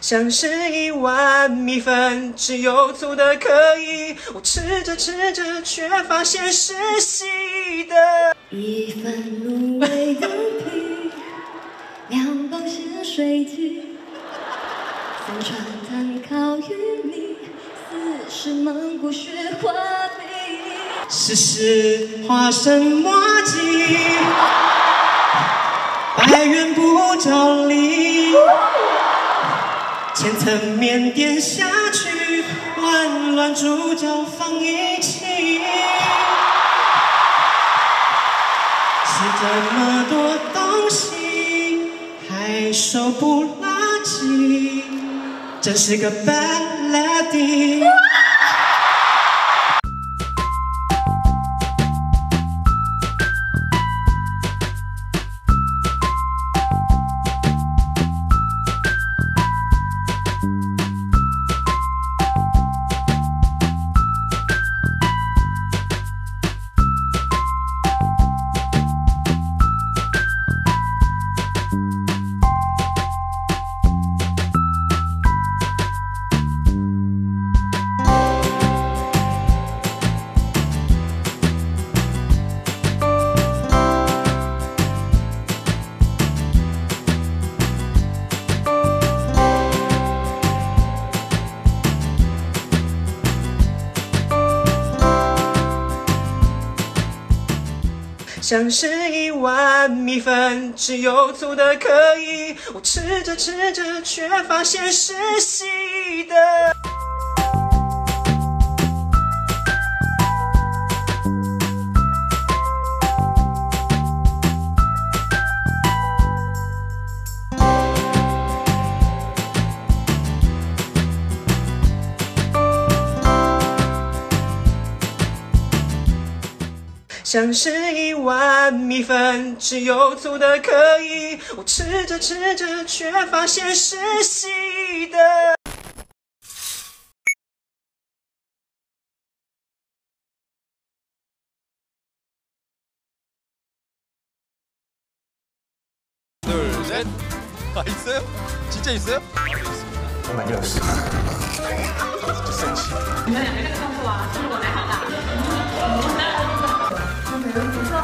像是一碗米粉，只有粗的可以。我吃着吃着，却发现是稀的。一份卤味的皮，两包咸水鸡，三川炭烤玉米，四是蒙古雪花冰，试试花生麻吉，百元不着力。千层面点下去，混乱猪脚放一起。吃这么多东西，还瘦不拉几，真是个 bad lady。像是一碗米粉，只有粗的可以。我吃着吃着，却发现是细的。像是一碗米粉，只有粗的可以。我吃着吃着，却发现是稀的。둘, 셋. 아, 있어요? 진짜 있어요? 我们是。